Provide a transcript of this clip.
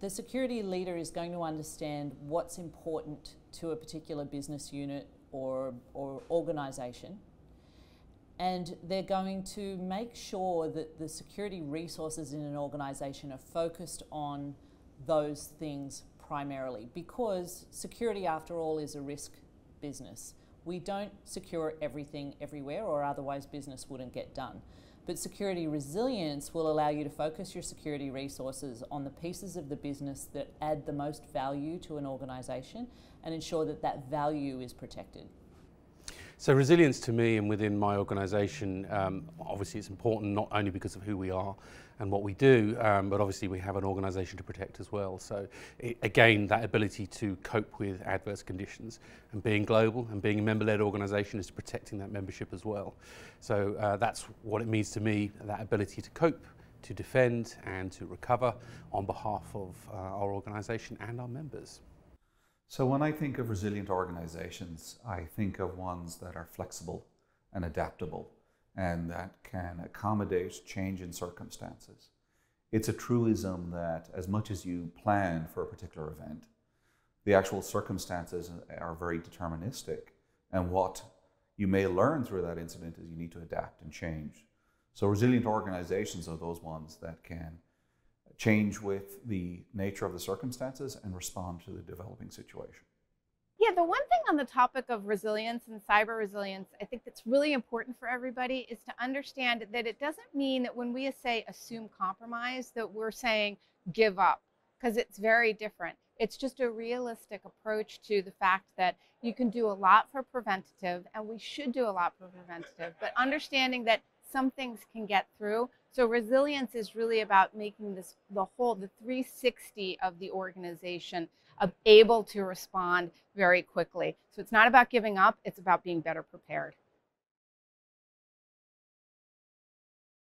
The security leader is going to understand what's important to a particular business unit or, or organisation and they're going to make sure that the security resources in an organisation are focused on those things primarily because security, after all, is a risk business. We don't secure everything everywhere, or otherwise, business wouldn't get done. But security resilience will allow you to focus your security resources on the pieces of the business that add the most value to an organisation and ensure that that value is protected. So resilience to me and within my organisation, um, obviously it's important not only because of who we are and what we do, um, but obviously we have an organisation to protect as well. So it, again, that ability to cope with adverse conditions and being global and being a member-led organisation is protecting that membership as well. So uh, that's what it means to me, that ability to cope, to defend and to recover on behalf of uh, our organisation and our members. So when I think of resilient organizations, I think of ones that are flexible and adaptable and that can accommodate change in circumstances. It's a truism that as much as you plan for a particular event, the actual circumstances are very deterministic. And what you may learn through that incident is you need to adapt and change. So resilient organizations are those ones that can change with the nature of the circumstances and respond to the developing situation. Yeah, the one thing on the topic of resilience and cyber resilience, I think that's really important for everybody is to understand that it doesn't mean that when we say assume compromise, that we're saying give up, because it's very different. It's just a realistic approach to the fact that you can do a lot for preventative, and we should do a lot for preventative, but understanding that some things can get through. So resilience is really about making this the whole, the 360 of the organization able to respond very quickly. So it's not about giving up, it's about being better prepared.